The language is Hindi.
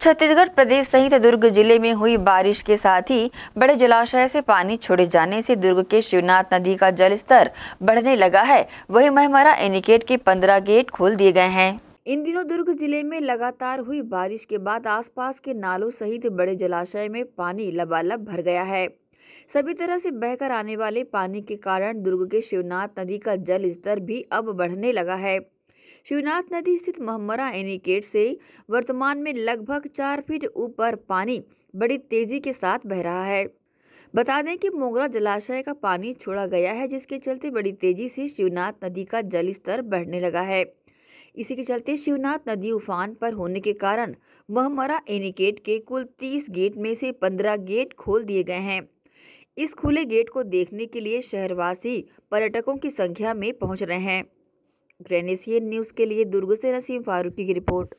छत्तीसगढ़ प्रदेश सहित दुर्ग ज़िले में हुई बारिश के साथ ही बड़े जलाशय से पानी छोड़े जाने से दुर्ग के शिवनाथ नदी का जलस्तर बढ़ने लगा है। वहीं महमरा एनिकेट के 15 गेट खोल दिए गए हैं। इन दिनों दुर्ग ज़िले में लगातार हुई बारिश के बाद आसपास के नालों सहित बड़े जलाशय में पानी लबालब भर गया है। सभी तरह से बहकर आने वाले पानी के कारण दुर्ग के शिवनाथ नदी का जल स्तर भी अब बढ़ने लगा है। शिवनाथ नदी स्थित महमरा एनिकेट से वर्तमान में लगभग चार फीट ऊपर पानी बड़ी तेज़ी के साथ बह रहा है। बता दें कि मोगरा जलाशय का पानी छोड़ा गया है, जिसके चलते बड़ी तेज़ी से शिवनाथ नदी का जल स्तर बढ़ने लगा है। इसी के चलते शिवनाथ नदी उफान पर होने के कारण महमरा एनिकेट के कुल 30 गेट में से 15 गेट खोल दिए गए हैं। इस खुले गेट को देखने के लिए शहरवासी पर्यटकों की संख्या में पहुँच रहे हैं। ग्रेनेसियन न्यूज़ के लिए दुर्ग से नसीम फारूकी की रिपोर्ट।